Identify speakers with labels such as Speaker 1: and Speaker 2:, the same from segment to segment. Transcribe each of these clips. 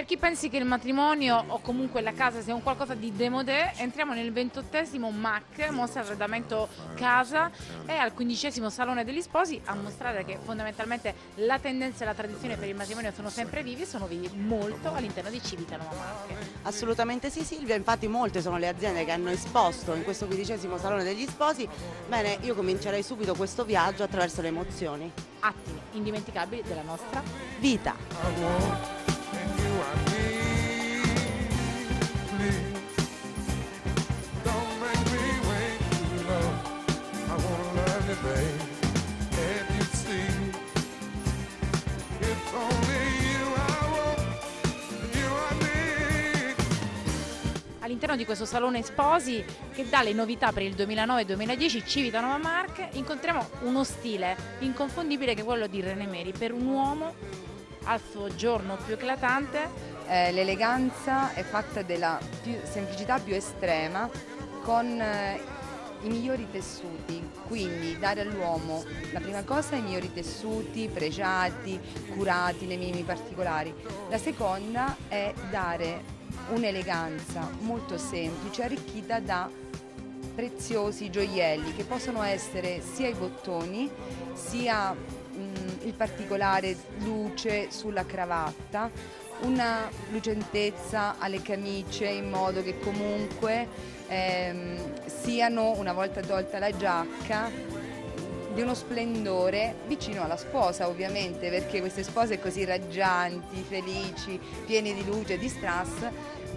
Speaker 1: Per chi pensi che il matrimonio o comunque la casa sia un qualcosa di demodé, entriamo nel ventottesimo MAC, mostra arredamento casa, e al quindicesimo Salone degli Sposi a mostrare che fondamentalmente la tendenza e la tradizione per il matrimonio sono sempre vivi e sono vivi molto all'interno di Civitanova Marche.
Speaker 2: Assolutamente sì Silvia, infatti molte sono le aziende che hanno esposto in questo quindicesimo Salone degli Sposi. Bene, io comincerei subito questo viaggio attraverso le emozioni.
Speaker 1: Attimi indimenticabili della nostra
Speaker 2: Vita.
Speaker 3: Wanna love you, babe. Can't you see? It's only you I want, you I need.
Speaker 1: All'interno di questo salone sposi che dà le novità per il 2009-2010 Civitanova Marche incontriamo uno stile inconfondibile che è quello di René Meri per un uomo al suo giorno più eclatante
Speaker 4: Eh, l'eleganza è fatta della più- semplicità più estrema con eh, i migliori tessuti, quindi dare all'uomo la prima cosa i migliori tessuti, pregiati, curati nei minimi particolari. La seconda è dare un'eleganza molto semplice, arricchita da preziosi gioielli che possono essere sia i bottoni sia mm, il particolare luce sulla cravatta, una lucentezza alle camicie in modo che comunque ehm, siano una volta tolta la giacca di uno splendore vicino alla sposa ovviamente perché queste spose così raggianti, felici, piene di luce di strass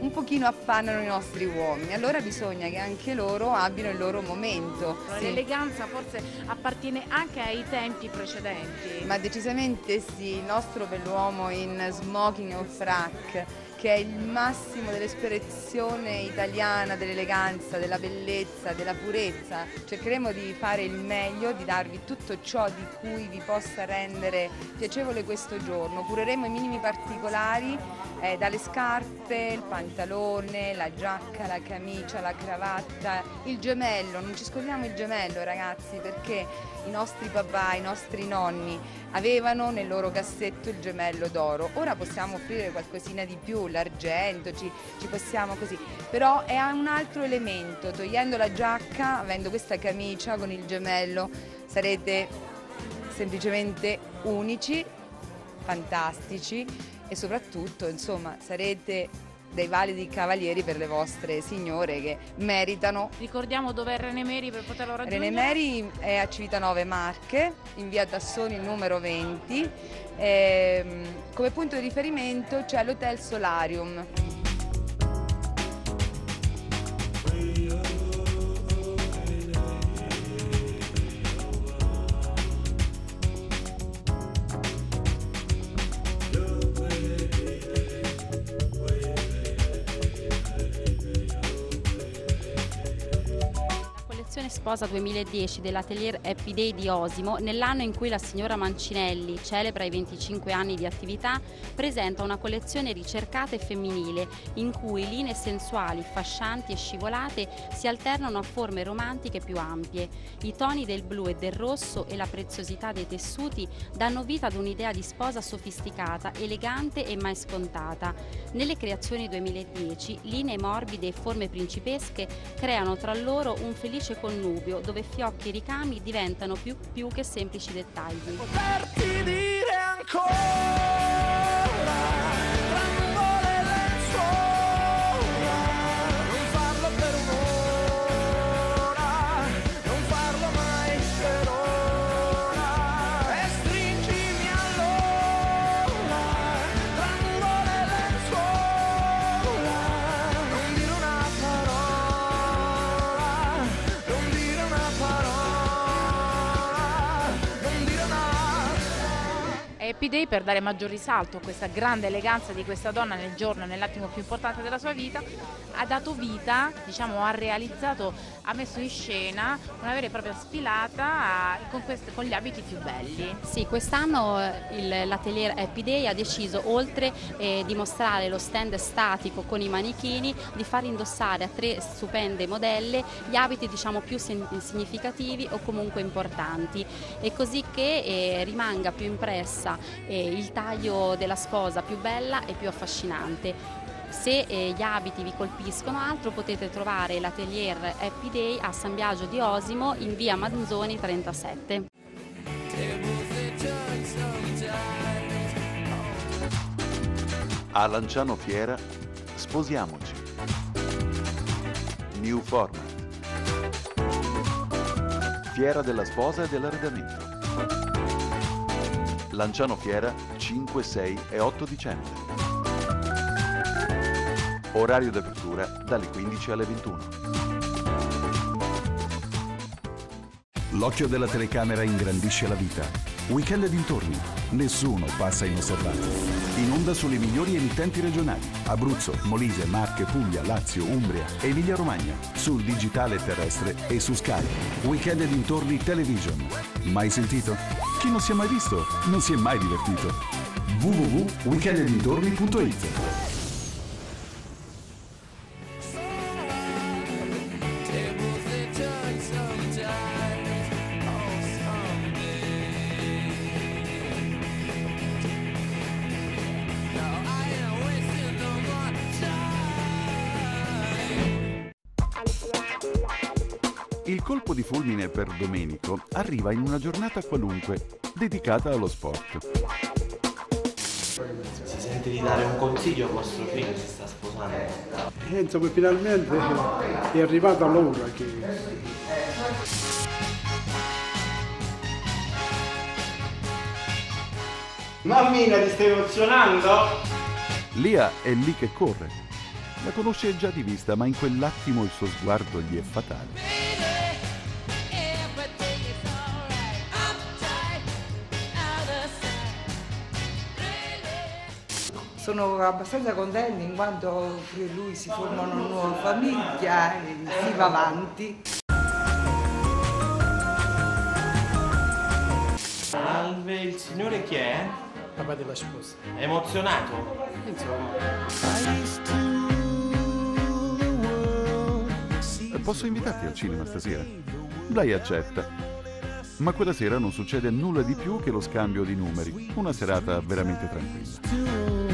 Speaker 4: un pochino appannano i nostri uomini. Allora bisogna che anche loro abbiano il loro momento. Sì.
Speaker 1: l'eleganza forse appartiene anche ai tempi precedenti.
Speaker 4: Ma decisamente sì, il nostro bell'uomo in smoking o frac, che è il massimo dell'espressione italiana, dell'eleganza, della bellezza, della purezza. Cercheremo di fare il meglio, di darvi tutto ciò di cui vi possa rendere piacevole questo giorno. Cureremo i minimi particolari, eh, dalle scarpe, il pantalone, la giacca, la camicia, la cravatta, il gemello. Non ci scordiamo il gemello ragazzi perché i nostri papà, i nostri nonni avevano nel loro cassetto il gemello d'oro. Ora possiamo offrire qualcosina di più, l'argento, ci, ci possiamo così. Però è un altro elemento, togliendo la giacca, avendo questa camicia con il gemello, sarete semplicemente unici, fantastici e soprattutto, insomma, sarete dei validi cavalieri per le vostre signore che meritano
Speaker 1: ricordiamo dov'è René Meri per poterlo raggiungere
Speaker 4: René Meri è a Civitanove Marche, in via Tassoni numero 20. Ehm, come punto di riferimento c'è l'Hotel Solarium.
Speaker 5: Sposa 2010 dell'atelier Happy Day di Osimo, nell'anno in cui la signora Mancinelli celebra i 25 anni di attività, presenta una collezione ricercata e femminile, in cui linee sensuali, fascianti e scivolate si alternano a forme romantiche più ampie. I toni del blu e del rosso e la preziosità dei tessuti danno vita ad un'idea di sposa sofisticata, elegante e mai scontata. Nelle creazioni 2010, linee morbide e forme principesche creano tra loro un felice connubio dove fiocchi e ricami diventano più, più che semplici dettagli.
Speaker 3: Poterti dire ancora tra
Speaker 1: Happy Day per dare maggior risalto a questa grande eleganza di questa donna nel giorno e nell'attimo più importante della sua vita ha dato vita, diciamo ha realizzato, ha messo in scena una vera e propria sfilata con, quest- con gli abiti più belli.
Speaker 5: Sì, quest'anno eh, l'atelier Happy Day ha deciso, oltre eh, di mostrare lo stand statico con i manichini, di far indossare a tre stupende modelle gli abiti diciamo più significativi o comunque importanti. E così che eh, rimanga più impressa eh, il taglio della sposa più bella e più affascinante. Se eh, gli abiti vi colpiscono altro potete trovare l'atelier Happy Day a San Biagio di Osimo in via Manzoni 37.
Speaker 6: A Lanciano Fiera sposiamoci. New Format. Fiera della sposa e dell'arredamento. Lanciano Fiera 5, 6 e 8 dicembre. Orario d'apertura dalle 15 alle 21.
Speaker 7: L'occhio della telecamera ingrandisce la vita. Weekend dintorni. Nessuno passa inosservato. In onda sulle migliori emittenti regionali. Abruzzo, Molise, Marche, Puglia, Lazio, Umbria, Emilia Romagna. Sul digitale terrestre e su Sky. Weekend dintorni Television. Mai sentito? Chi non si è mai visto? Non si è mai divertito. www.weekenddintorni.it
Speaker 6: Domenico arriva in una giornata qualunque dedicata allo sport.
Speaker 8: Si sente di dare un consiglio a vostro figlio che si sta sposando?
Speaker 9: Penso che finalmente è arrivata l'ora che
Speaker 8: Mammina, ti stai emozionando?
Speaker 6: Lia è lì che corre. La conosce già di vista, ma in quell'attimo il suo sguardo gli è fatale.
Speaker 10: Sono abbastanza contenta in quanto per lui si forma una nuova famiglia e si va avanti.
Speaker 8: Salve, il signore chi è?
Speaker 9: papà della sposa.
Speaker 8: È emozionato?
Speaker 6: Posso invitarti al cinema stasera? Lei accetta. Ma quella sera non succede nulla di più che lo scambio di numeri. Una serata veramente tranquilla.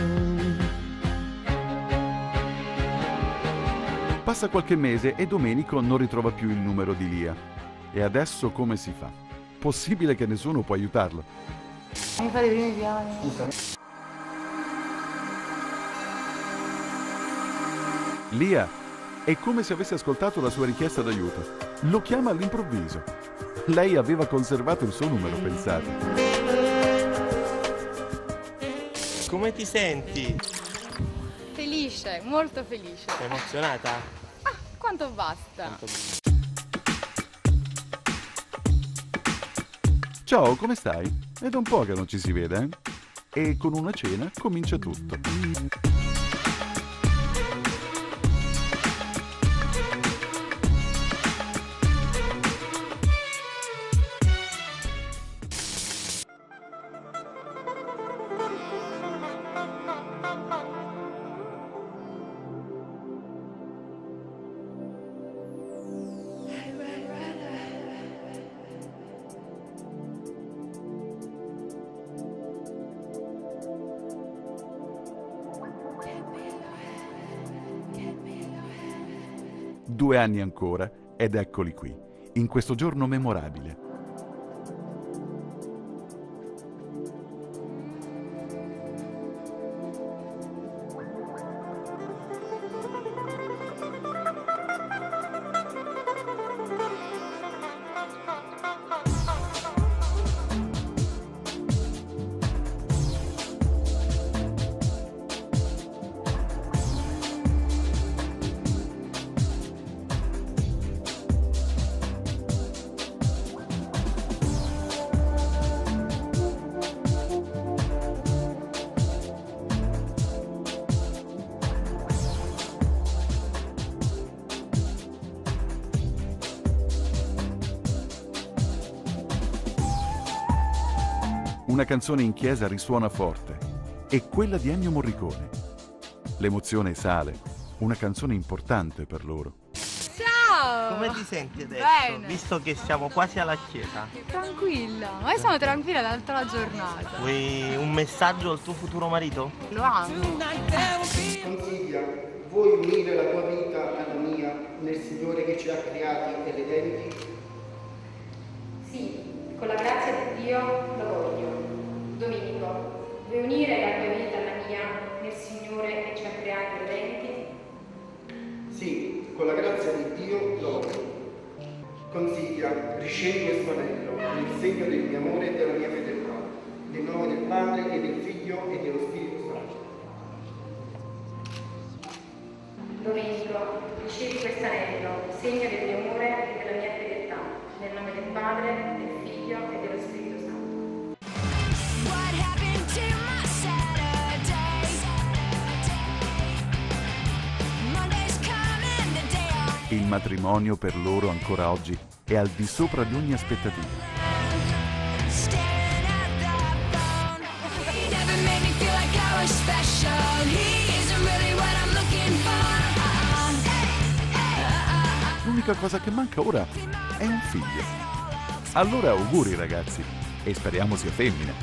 Speaker 6: Passa qualche mese e Domenico non ritrova più il numero di Lia. E adesso come si fa? Possibile che nessuno può aiutarlo?
Speaker 4: Mi fate i primi piani.
Speaker 6: Lia è come se avesse ascoltato la sua richiesta d'aiuto. Lo chiama all'improvviso. Lei aveva conservato il suo numero, pensate.
Speaker 8: Come ti senti?
Speaker 4: Felice, molto felice.
Speaker 8: Sei emozionata?
Speaker 4: Quanto basta?
Speaker 6: Ciao, come stai? È da un po' che non ci si vede, eh? E con una cena comincia tutto. Due anni ancora ed eccoli qui, in questo giorno memorabile. Una canzone in chiesa risuona forte. È quella di Ennio Morricone. L'emozione sale. Una canzone importante per loro.
Speaker 4: Ciao!
Speaker 8: Come ti senti adesso?
Speaker 11: Bene.
Speaker 8: Visto che siamo quasi alla chiesa.
Speaker 11: Tranquilla, ma io sono tranquilla tutta la giornata.
Speaker 8: Vuoi un messaggio al tuo futuro marito?
Speaker 11: Lo amo.
Speaker 12: Consiglia, vuoi unire la tua vita alla mia nel Signore che ci ha creati e redenti?
Speaker 13: Sì, con la grazia di Dio lo voglio. Domenico, vuoi unire la tua vita alla mia nel Signore che ci ha creati e redenti?
Speaker 12: Sì, con la grazia di Dio lo voglio. Consiglia, ricevi questo anello nel segno del mio amore e della mia fedeltà, nel nome del Padre e del Figlio e dello Spirito Santo.
Speaker 13: Domenico, ricevi questo anello, segno del mio amore e della mia fedeltà, nel nome del Padre, del Figlio e dello Spirito Santo.
Speaker 6: Matrimonio per loro ancora oggi è al di sopra di ogni aspettativa. L'unica cosa che manca ora è un figlio. Allora auguri ragazzi e speriamo sia femmina.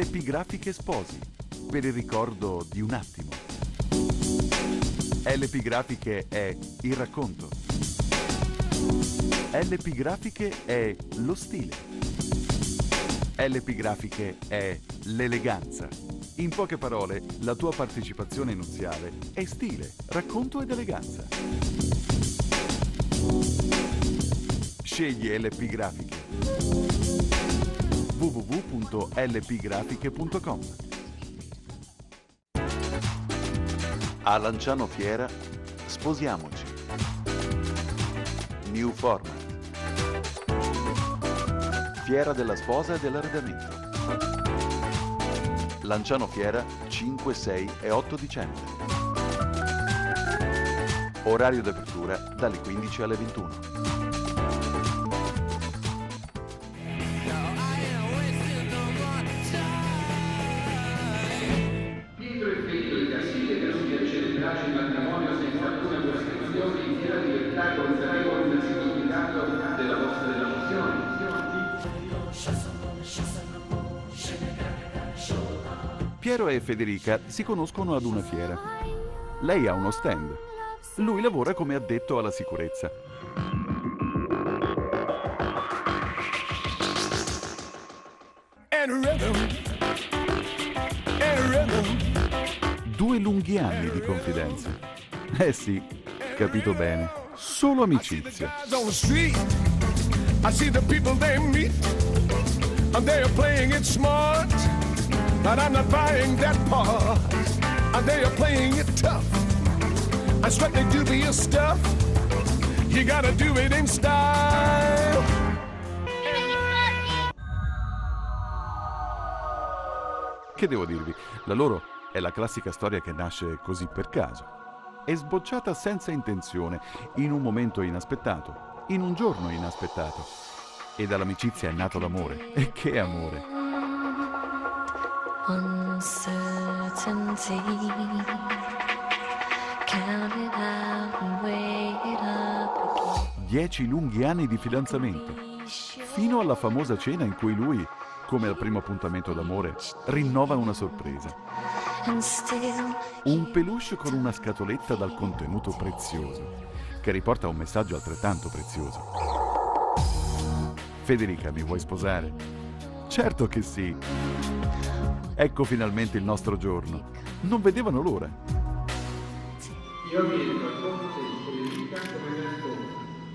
Speaker 6: LP Grafiche Sposi, per il ricordo di un attimo. LP Grafiche è il racconto. LP Grafiche è lo stile. LP Grafiche è l'eleganza. In poche parole, la tua partecipazione nuziale è stile, racconto ed eleganza. Scegli LP Grafiche www.lpgrafiche.com A Lanciano Fiera sposiamoci. New Format. Fiera della sposa e dell'arredamento. Lanciano Fiera 5, 6 e 8 dicembre. Orario d'apertura dalle 15 alle 21.
Speaker 14: E
Speaker 6: Federica si conoscono ad una fiera. Lei ha uno stand. Lui lavora come addetto alla sicurezza. Due lunghi anni di confidenza. Eh sì, capito bene. Solo amicizia.
Speaker 15: I see the people they meet. And they are playing it smart. But I'm not buying that part. And they are playing it tough. And strictly dubious stuff. You gotta do it in style.
Speaker 6: Che devo dirvi? La loro è la classica storia che nasce così per caso. È sbocciata senza intenzione, in un momento inaspettato, in un giorno inaspettato. E dall'amicizia è nato l'amore. E che amore!
Speaker 16: Uncertainty. Count it out and weigh it up again.
Speaker 6: Dieci lunghi anni di fidanzamento, fino alla famosa cena in cui lui, come al primo appuntamento d'amore, rinnova una sorpresa. Un peluche con una scatoletta dal contenuto prezioso, che riporta un messaggio altrettanto prezioso. Federica, mi vuoi sposare? Certo che sì. Ecco finalmente il nostro giorno. Non vedevano l'ora.
Speaker 14: Io chiedo a tuo Federica come mia sposa,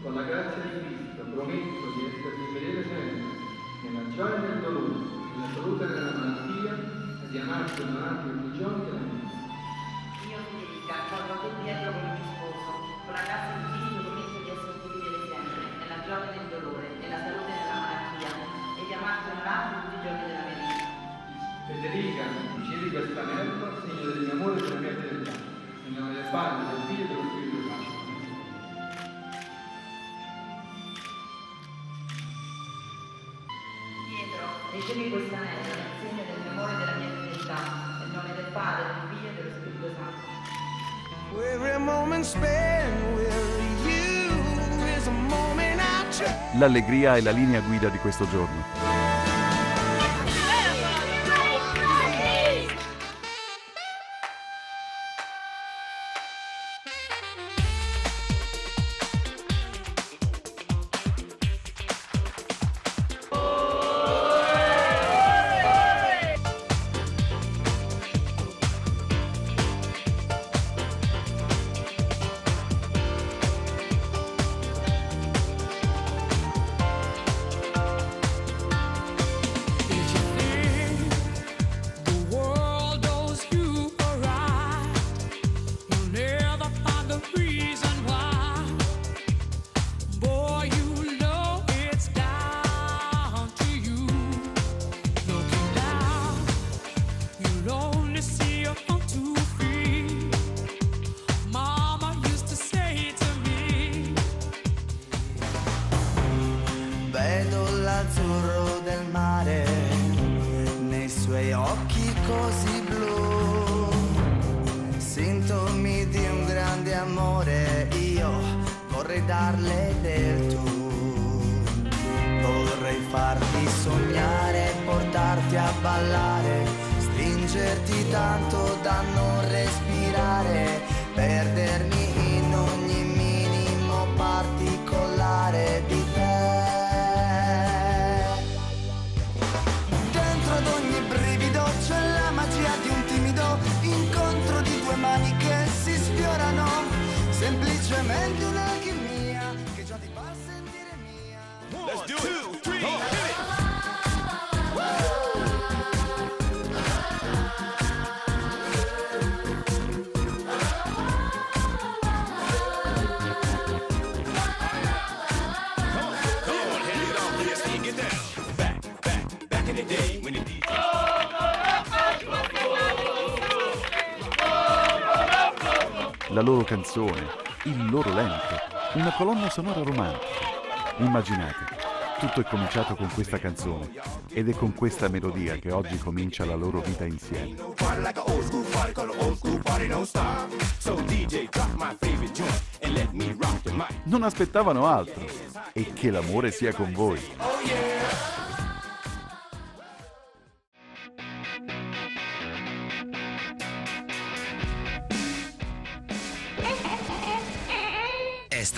Speaker 14: con la grazia di Cristo, prometto di esserti fedele sempre, nella gioia del dolore, nella salute della malattia e di amarti e onorarti tutti i giorni della mia vita.
Speaker 17: Io Federica, quando a te Pietro come mio sposo, con la grazia
Speaker 14: Federica, ricevi questo anello, segno del mio amore e della mia fedeltà, nel del Padre, del Figlio e dello Spirito Santo.
Speaker 17: Pietro, ricevi questo anello nel segno del memore della mia fedeltà, nel nome del Padre, del Figlio e dello Spirito Santo.
Speaker 3: Every moment spent with you is a moment I.
Speaker 18: L'allegria è la linea guida di questo giorno.
Speaker 19: La
Speaker 18: loro canzone, il loro lento, una colonna sonora romantica. Immaginate, tutto è cominciato con questa canzone ed è con questa melodia che oggi comincia la loro vita insieme. Non aspettavano altro e che l'amore sia con voi.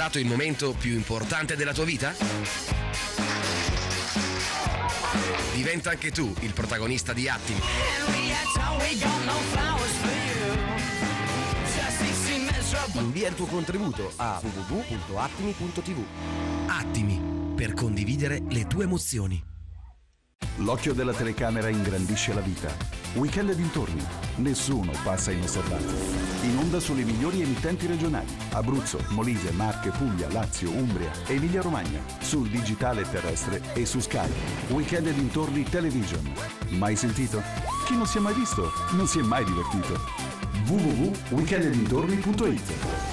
Speaker 2: Stato il momento più importante della tua vita? Diventa anche tu il protagonista di Attimi. Invia il tuo contributo a www.attimi.tv. Attimi, per condividere le tue emozioni.
Speaker 6: L'occhio della telecamera ingrandisce la vita. Weekend dintorni. Nessuno passa inosservato. In onda sulle migliori emittenti regionali. Abruzzo, Molise, Marche, Puglia, Lazio, Umbria, Emilia Romagna. Sul digitale terrestre e su Sky. Weekend dintorni Television. Mai sentito? Chi non si è mai visto? Non si è mai divertito. www.weekendedintorni.it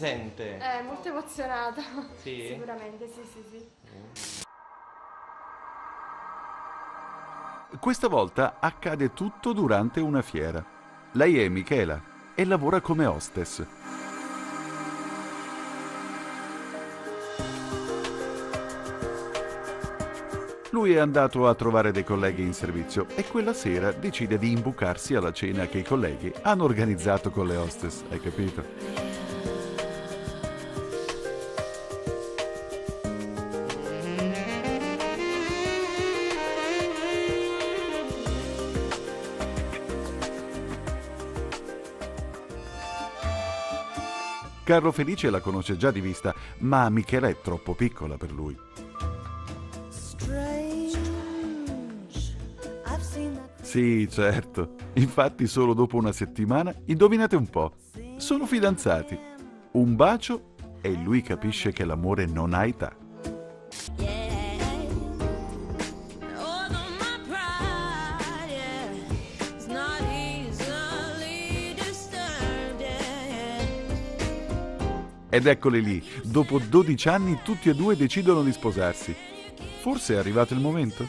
Speaker 8: sente?
Speaker 20: Eh, molto emozionata.
Speaker 8: Sì?
Speaker 20: Sicuramente, sì, sì, sì. Mm.
Speaker 18: Questa volta accade tutto durante una fiera. Lei è Michela e lavora come hostess.
Speaker 6: Lui è andato a trovare dei colleghi in servizio e quella sera decide di imbucarsi alla cena che i colleghi hanno organizzato con le hostess, hai capito? Carlo Felice la conosce già di vista, ma Michela è troppo piccola per lui. Sì, certo. Infatti solo dopo una settimana, indovinate un po', sono fidanzati. Un bacio e lui capisce che l'amore non ha età. Ed eccoli lì, dopo 12 anni tutti e due decidono di sposarsi. Forse è arrivato il momento?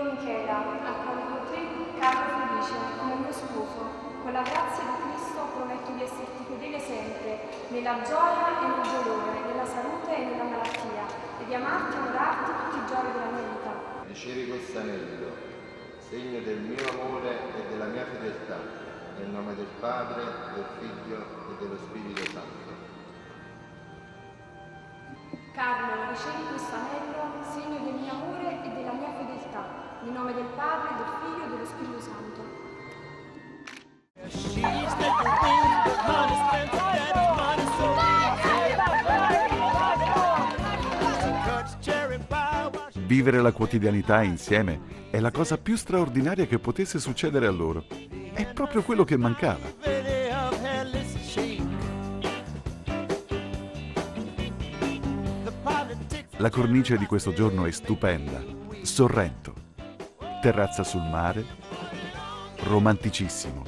Speaker 20: Io Michela, accolgo te, caro Felice, come mio sposo. Con la grazia di Cristo prometto di esserti fedele sempre, nella gioia e nel dolore, nella salute e nella malattia, e di amarti e onorarti tutti i giorni della mia vita.
Speaker 21: Ricevi questo anello, segno del mio amore e della mia fedeltà, nel nome del Padre, del Figlio e dello Spirito Santo.
Speaker 20: Carlo, ricevi questo anello, segno del mio amore e della mia fedeltà, nel nome del Padre, del Figlio e dello Spirito Santo.
Speaker 6: Vivere la quotidianità insieme è la cosa più straordinaria che potesse succedere a loro. È proprio quello che mancava. La cornice di questo giorno è stupenda. Sorrento. Terrazza sul mare. Romanticissimo.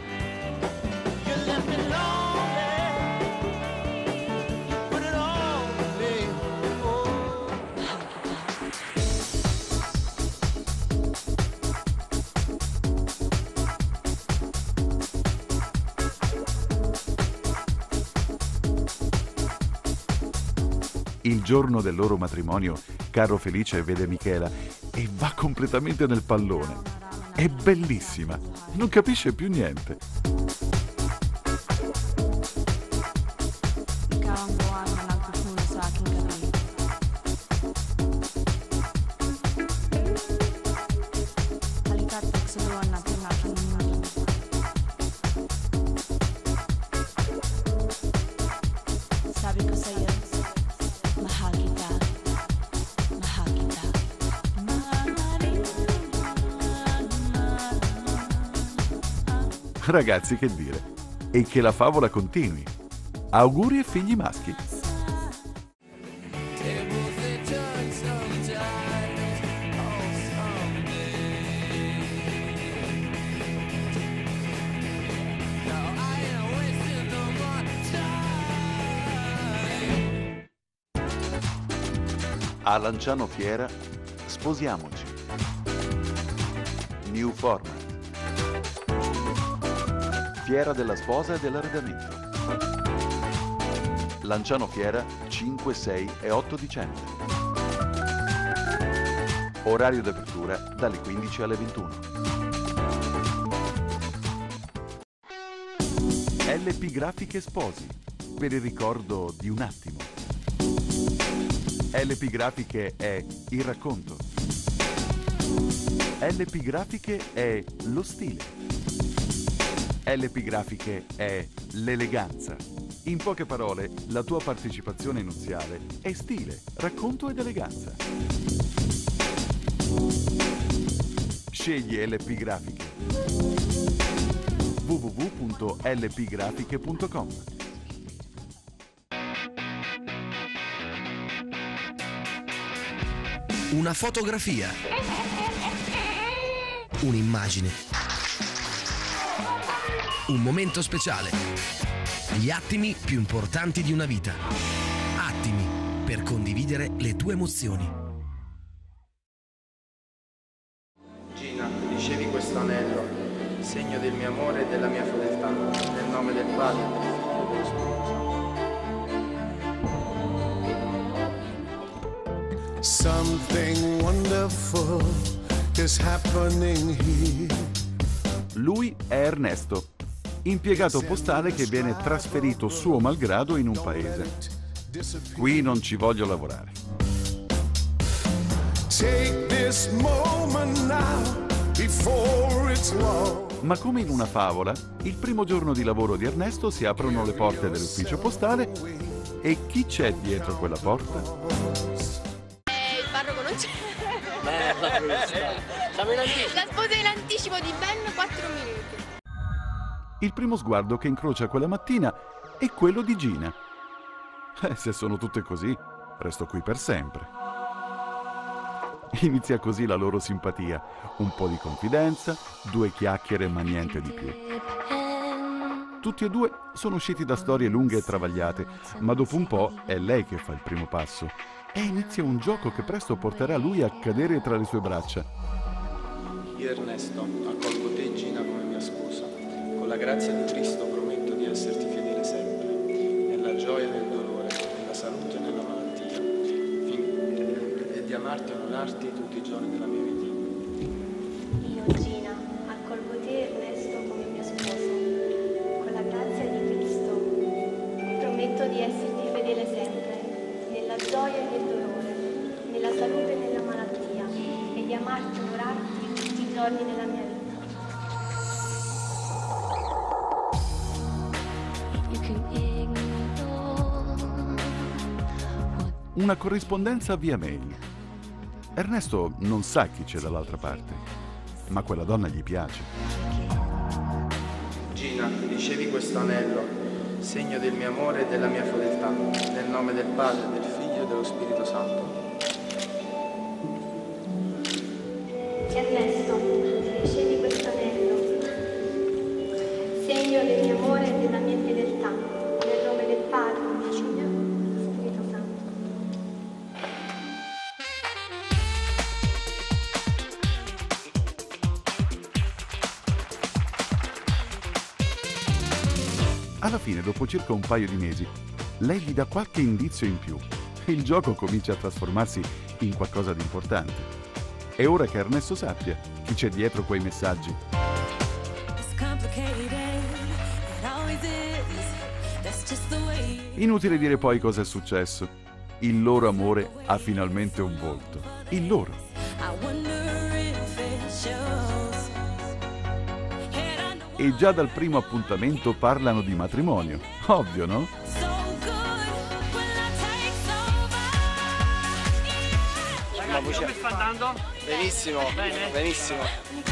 Speaker 6: Il giorno del loro matrimonio, Carlo Felice vede Michela e va completamente nel pallone. È bellissima, non capisce più niente. Ragazzi, che dire? E che la favola continui. Auguri e figli maschi. A Lanciano Fiera, sposiamoci. New Format. Fiera della sposa e dell'arredamento. Lanciano Fiera 5, 6 e 8 dicembre. Orario d'apertura dalle 15 alle 21. LP Grafiche Sposi, per il ricordo di un attimo. LP Grafiche è il racconto. LP Grafiche è lo stile. LP Grafiche è l'eleganza. In poche parole, la tua partecipazione nuziale è stile, racconto ed eleganza. Scegli LP Grafiche. www.lpgrafiche.com
Speaker 22: Una fotografia. Un'immagine. Un momento speciale. Gli attimi più importanti di una vita. Attimi per condividere le tue emozioni.
Speaker 23: Gina, ricevi questo anello, segno del mio amore e della mia fedeltà, nel nome del Padre, del Figlio e dello Spirito.
Speaker 3: Something wonderful is happening here.
Speaker 6: Lui è Ernesto, impiegato postale che viene trasferito suo malgrado in un paese. Qui non ci voglio lavorare. Ma come in una favola, il primo giorno di lavoro di Ernesto si aprono le porte dell'ufficio postale e chi c'è dietro quella porta?
Speaker 24: Il parroco non c'è.
Speaker 25: Siamo in anticipo.
Speaker 24: La sposa è in anticipo di ben 4 minuti.
Speaker 6: Il primo sguardo che incrocia quella mattina è quello di Gina. Eh, se sono tutte così, resto qui per sempre. Inizia così la loro simpatia, un po' di confidenza, due chiacchiere ma niente di più. Tutti e due sono usciti da storie lunghe e travagliate, ma dopo un po' è lei che fa il primo passo e inizia un gioco che presto porterà lui a cadere tra le sue braccia.
Speaker 23: Io Ernesto, accolgo te Gina come. Con la grazia di Cristo prometto di esserti fedele sempre, nella gioia e nel dolore, nella salute e nella malattia, e di amarti e onorarti tutti i giorni della mia vita.
Speaker 20: Io, Gina, accolgo te Ernesto come mia sposa. Con la grazia di Cristo prometto di esserti fedele sempre, nella gioia e nel dolore, nella salute e nella malattia, e di amarti e onorarti tutti i giorni della mia vita.
Speaker 6: Una corrispondenza via mail. Ernesto non sa chi c'è dall'altra parte, ma quella donna gli piace.
Speaker 23: Gina, ricevi questo anello, segno del mio amore e della mia fedeltà, nel nome del Padre, del Figlio e dello Spirito Santo.
Speaker 6: Fine, dopo circa un paio di mesi, lei gli dà qualche indizio in più e il gioco comincia a trasformarsi in qualcosa di importante. È ora che Ernesto sappia chi c'è dietro quei messaggi. Inutile dire poi cosa è successo. Il loro amore ha finalmente un volto. Il loro. E già dal primo appuntamento parlano di matrimonio. Ovvio, no?
Speaker 25: Come sta andando? Benissimo. Benissimo.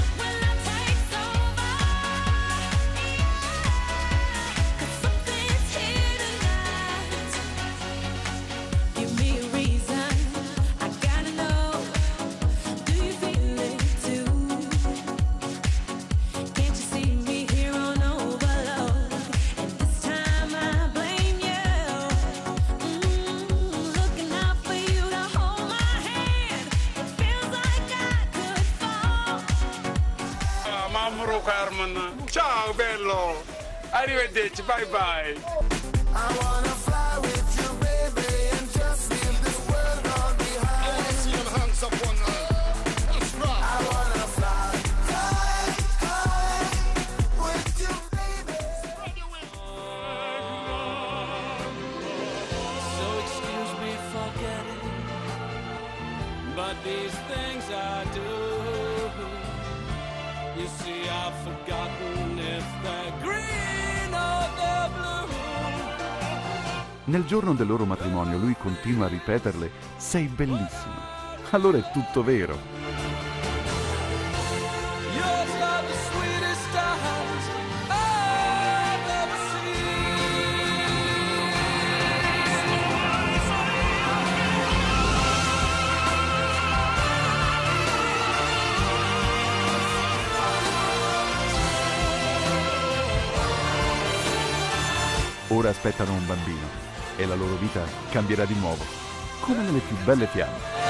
Speaker 18: Mammuro Carmen. Ciao bello. Arrivederci, bye bye.
Speaker 6: Nel giorno del loro matrimonio lui continua a ripeterle sei bellissima. Allora è tutto vero. Ora aspettano un bambino e la loro vita cambierà di nuovo, come nelle più belle fiamme.